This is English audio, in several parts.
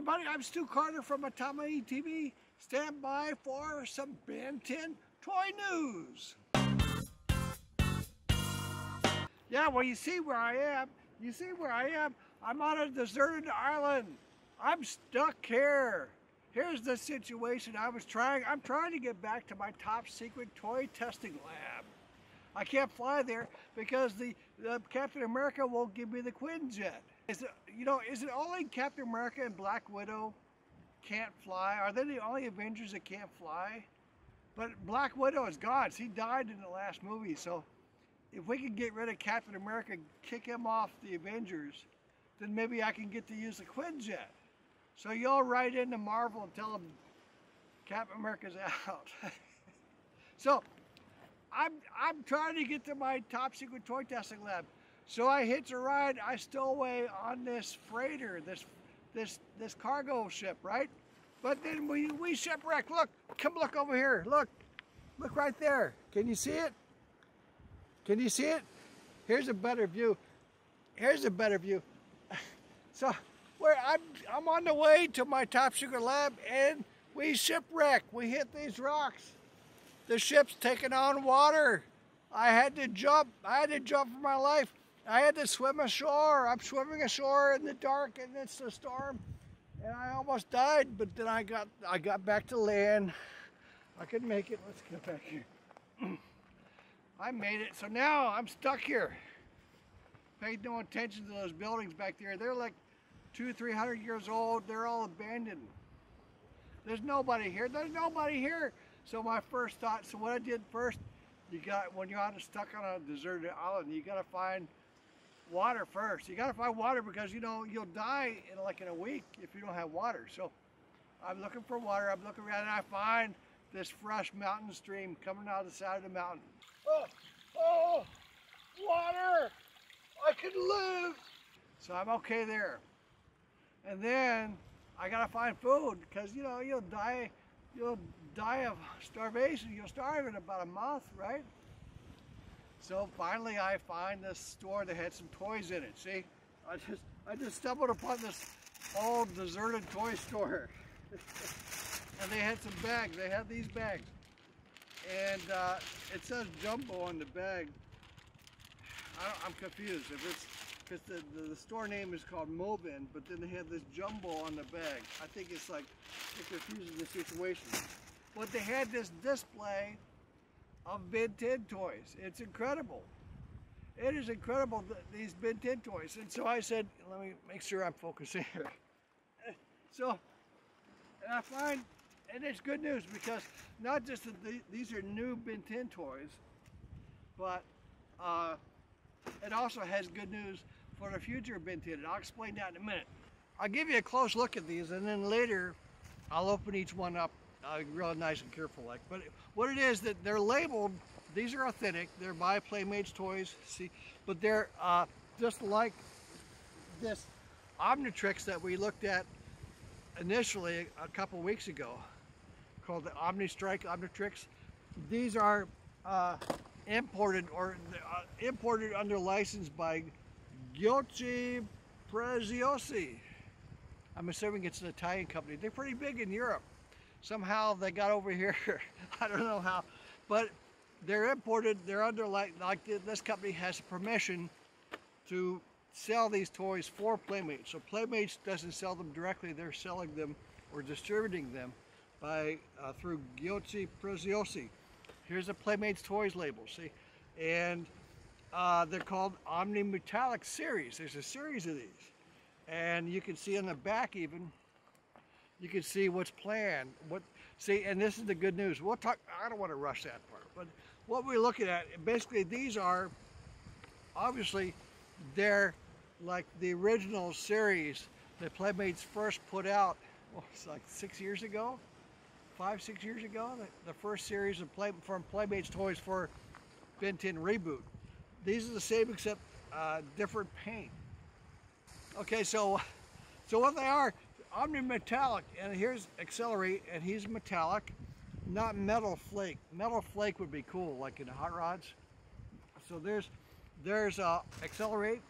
everybody, I'm Stu Carter from Atamaii TV. Stand by for some Ben 10 toy news. Yeah, well you see where I am. You see where I am? I'm on a deserted island. I'm stuck here. Here's the situation. I was trying, I'm trying to get back to my top secret toy testing lab. I can't fly there because the, the Captain America won't give me the Quinjet. Is it, you know, is it only Captain America and Black Widow can't fly? Are they the only Avengers that can't fly? But Black Widow is gone. He died in the last movie. So if we can get rid of Captain America, kick him off the Avengers, then maybe I can get to use the Quinjet. So y'all write into Marvel and tell them Captain America's out. so I'm, I'm trying to get to my top secret toy testing lab. So I hitch a ride, I stow away on this freighter, this this this cargo ship, right? But then we, we shipwreck. Look, come look over here. Look, look right there. Can you see it? Can you see it? Here's a better view. Here's a better view. So where I'm I'm on the way to my top secret lab and we shipwreck. We hit these rocks. The ship's taking on water. I had to jump. I had to jump for my life. I had to swim ashore. I'm swimming ashore in the dark and it's a storm. And I almost died, but then I got I got back to land. I could make it. Let's get back here. I made it. So now I'm stuck here. Paid no attention to those buildings back there. They're like two, three hundred years old. They're all abandoned. There's nobody here. There's nobody here. So my first thought, so what I did first, you got, when you're out stuck on a deserted island, you got to find water first. You got to find water because, you know, you'll die in like in a week if you don't have water. So I'm looking for water. I'm looking around and I find this fresh mountain stream coming out of the side of the mountain. Oh, oh, water! I can live! So I'm okay there. And then I gotta find food because, you know, you'll die, you'll die of starvation. You'll starve in about a month, right? So finally I find this store that had some toys in it. See, I just, I just stumbled upon this old deserted toy store. and they had some bags. They had these bags. And uh, it says Jumbo on the bag. I am confused. If it's because the, the, the, store name is called Mobin, but then they had this Jumbo on the bag. I think it's like it confuses the situation. But they had this display of Ben 10 toys. It's incredible. It is incredible, these Ben 10 toys. And so I said, let me make sure I'm focusing here. So, and I find, and it's good news because not just that the, these are new Ben 10 toys, but uh, it also has good news for the future Ben 10. And I'll explain that in a minute. I'll give you a close look at these and then later I'll open each one up uh, real nice and careful like. But what it is that they're labeled, these are authentic, they're by Playmates Toys, see, but they're uh, just like this Omnitrix that we looked at initially a couple weeks ago called the Omnistrike Omnitrix. These are uh, imported or uh, imported under license by Giochi Preziosi. I'm assuming it's an Italian company. They're pretty big in Europe somehow they got over here. I don't know how, but they're imported. They're under like like this company has permission to sell these toys for Playmates. So Playmates doesn't sell them directly. They're selling them or distributing them by uh, through Giochi Preziosi. Here's a Playmates Toys label, see? And uh, they're called Omni Metallic Series. There's a series of these. And you can see on the back even, you can see what's planned. What see, and this is the good news. We'll talk. I don't want to rush that part, but what we're looking at, basically, these are obviously they're like the original series that Playmates first put out. It's like six years ago, five, six years ago. The, the first series of play from Playmates toys for Ben 10 reboot. These are the same except uh, different paint. Okay, so so what they are, Omni Metallic, and here's XLR8, and he's metallic, not metal flake. Metal flake would be cool, like in hot rods. So there's there's uh, XLR8,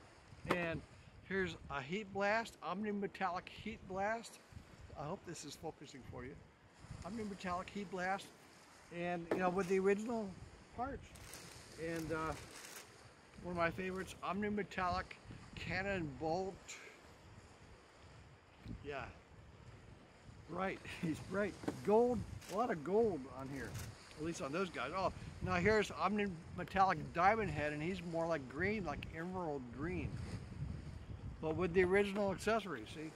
and here's a Heatblast, Omni Metallic Heat Blast. I hope this is focusing for you. Omni Metallic Heatblast, and you know with the original parts. And uh, one of my favorites, Omni Metallic Cannon Bolt. Yeah, bright. He's bright. Gold, a lot of gold on here, at least on those guys. Oh, now here's Omni Metallic Diamondhead, and he's more like green, like emerald green. But with the original accessories, see?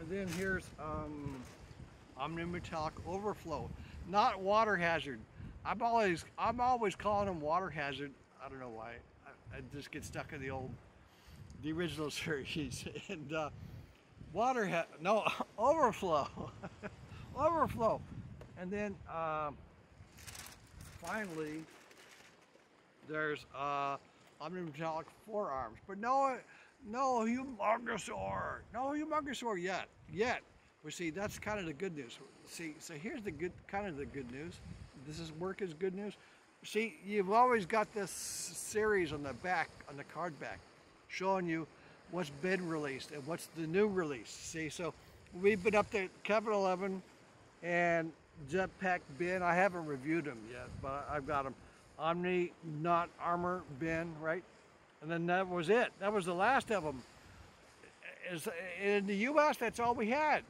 And then here's um, Omni Metallic Overflow, not water hazard. I'm always, I'm always calling them water hazard. I don't know why. I, I just get stuck in the old, the original series. and uh, water, ha no, overflow, overflow. And then um, finally, there's uh, omnimetallic Fourarms, but no, no Humungousaur, no Humungousaur yet, yet. We see that's kind of the good news. See, so here's the good, kind of the good news. This is work is good news. See, you've always got this series on the back, on the card back, showing you what's been released and what's the new release. See, so we've been up to Kevin 11 and Jetpack Ben. I haven't reviewed them yet, but I've got them. Omni Not Armor Ben, right? And then that was it. That was the last of them. In the U.S., that's all we had.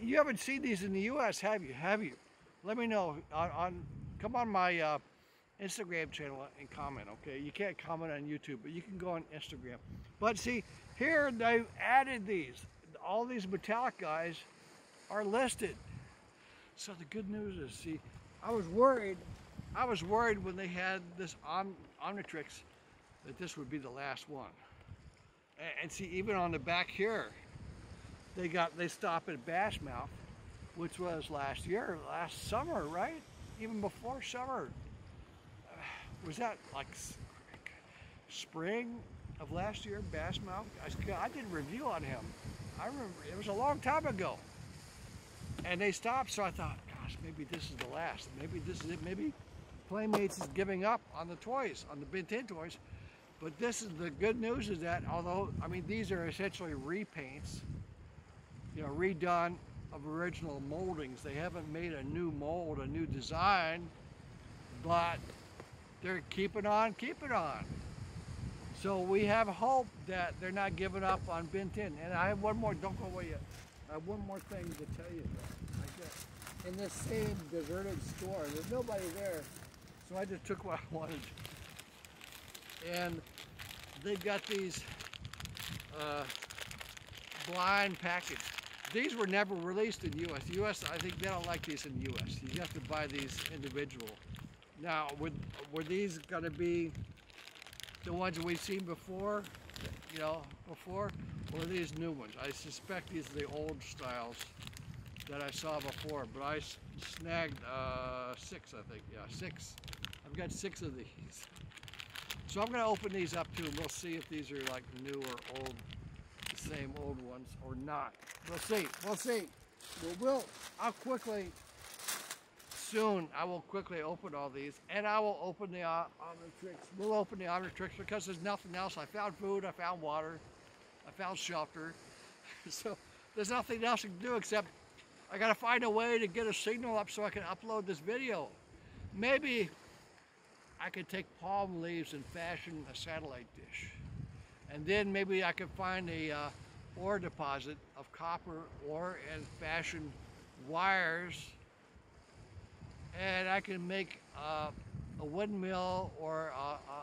You haven't seen these in the U.S., have you? Have you? Let me know. On, on Come on my uh, Instagram channel and comment, okay? You can't comment on YouTube, but you can go on Instagram. But see, here they've added these. All these metallic guys are listed. So the good news is, see, I was worried, I was worried when they had this Om Omnitrix that this would be the last one. And, and see, even on the back here, they got, they stop at Bashmouth, which was last year, last summer, right? Even before summer. Was that like spring of last year, Bassmouth? I, I did a review on him. I remember, it was a long time ago. And they stopped, so I thought, gosh, maybe this is the last. Maybe this is it. Maybe Playmates is giving up on the toys, on the Ben 10 toys. But this is the good news is that although, I mean, these are essentially repaints, you know, redone of original moldings. They haven't made a new mold, a new design, but they're keeping on, keeping on. So we have hope that they're not giving up on Ben 10. And I have one more, don't go away yet. I have one more thing to tell you. In this same deserted store, there's nobody there, so I just took what I wanted. And they've got these uh, blind packets. These were never released in U.S. U.S. I think they don't like these in the U.S. You have to buy these individual. Now, were, were these going to be the ones we've seen before, you know, before, or these new ones? I suspect these are the old styles that I saw before, but I snagged uh, six, I think. Yeah, six. I've got six of these. So I'm going to open these up too, and we'll see if these are like new or old, the same old ones or not. We'll see. We'll see. We'll, we'll I'll quickly, soon, I will quickly open all these, and I will open the uh, Omnitrix. We'll open the Omnitrix because there's nothing else. I found food, I found water, I found shelter. so there's nothing else to do except I gotta find a way to get a signal up so I can upload this video. Maybe I could take palm leaves and fashion a satellite dish. And then maybe I could find a uh, ore deposit of copper ore and fashion wires and I can make uh, a windmill or a, a,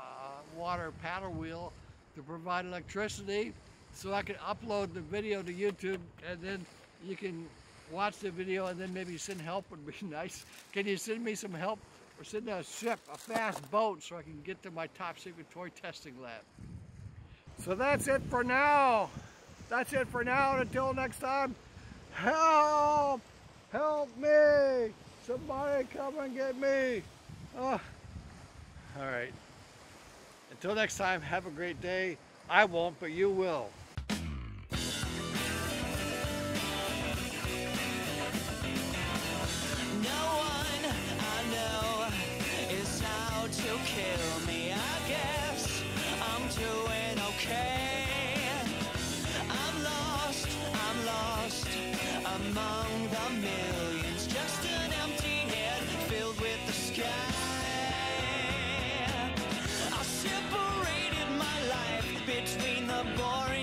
water paddle wheel to provide electricity so I can upload the video to YouTube and then you can watch the video and then maybe send help would be nice. Can you send me some help or send a ship, a fast boat so I can get to my top secret toy testing lab. So that's it for now. That's it for now. Until next time, help! Help me! Somebody come and get me! Oh. All right. Until next time, have a great day. I won't, but you will. kill me, I guess boring